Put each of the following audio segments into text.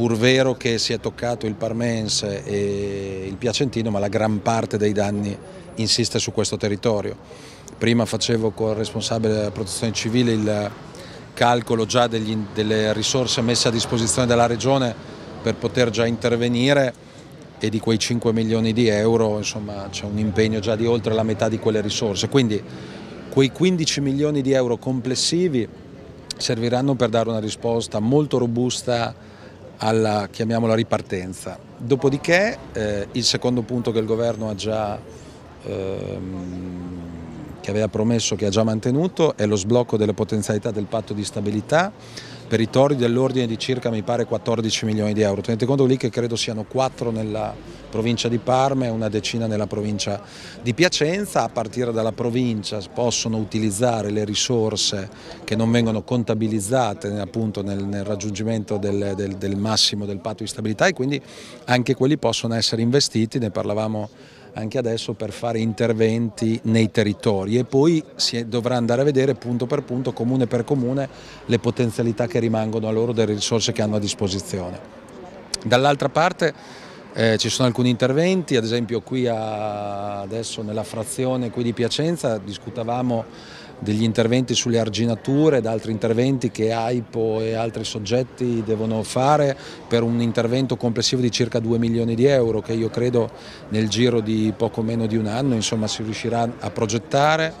pur vero che si è toccato il Parmense e il Piacentino, ma la gran parte dei danni insiste su questo territorio. Prima facevo con il responsabile della protezione civile il calcolo già degli, delle risorse messe a disposizione dalla Regione per poter già intervenire e di quei 5 milioni di euro c'è un impegno già di oltre la metà di quelle risorse. Quindi quei 15 milioni di euro complessivi serviranno per dare una risposta molto robusta alla, chiamiamola, ripartenza. Dopodiché eh, il secondo punto che il governo ha già, ehm, che aveva promesso, che ha già mantenuto, è lo sblocco delle potenzialità del patto di stabilità per i tori dell'ordine di circa mi pare 14 milioni di euro. Tenete conto lì che credo siano 4 nella provincia di Parma e una decina nella provincia di Piacenza. A partire dalla provincia possono utilizzare le risorse che non vengono contabilizzate appunto nel, nel raggiungimento del, del, del massimo del patto di stabilità e quindi anche quelli possono essere investiti, ne parlavamo anche adesso per fare interventi nei territori e poi si dovrà andare a vedere punto per punto, comune per comune, le potenzialità che rimangono a loro delle risorse che hanno a disposizione. Dall'altra parte eh, ci sono alcuni interventi, ad esempio qui a, adesso nella frazione qui di Piacenza discutavamo degli interventi sulle arginature ed altri interventi che AIPO e altri soggetti devono fare per un intervento complessivo di circa 2 milioni di euro che io credo nel giro di poco meno di un anno insomma, si riuscirà a progettare,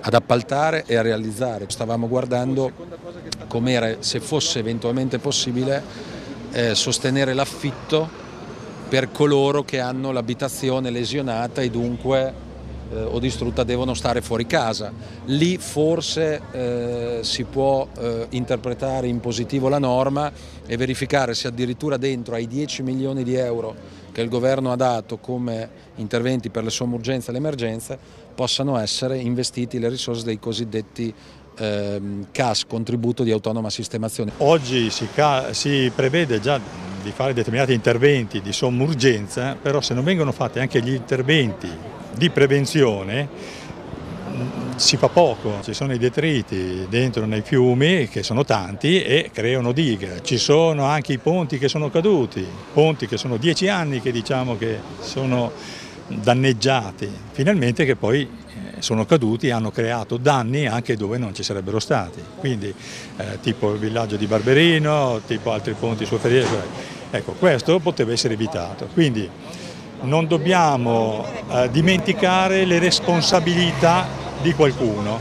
ad appaltare e a realizzare. Stavamo guardando com'era, se fosse eventualmente possibile, eh, sostenere l'affitto per coloro che hanno l'abitazione lesionata e dunque eh, o distrutta devono stare fuori casa. Lì forse eh, si può eh, interpretare in positivo la norma e verificare se addirittura dentro ai 10 milioni di euro che il governo ha dato come interventi per le somme urgenze e le emergenze possano essere investiti le risorse dei cosiddetti ehm, CAS, contributo di autonoma sistemazione. Oggi si, si prevede già di fare determinati interventi di somma urgenza, però se non vengono fatti anche gli interventi di prevenzione si fa poco, ci sono i detriti dentro nei fiumi che sono tanti e creano dighe, ci sono anche i ponti che sono caduti, ponti che sono dieci anni che diciamo che sono danneggiati, finalmente che poi eh, sono caduti e hanno creato danni anche dove non ci sarebbero stati, quindi eh, tipo il villaggio di Barberino, tipo altri ponti su Ferriere, ecco questo poteva essere evitato. Quindi, non dobbiamo eh, dimenticare le responsabilità di qualcuno.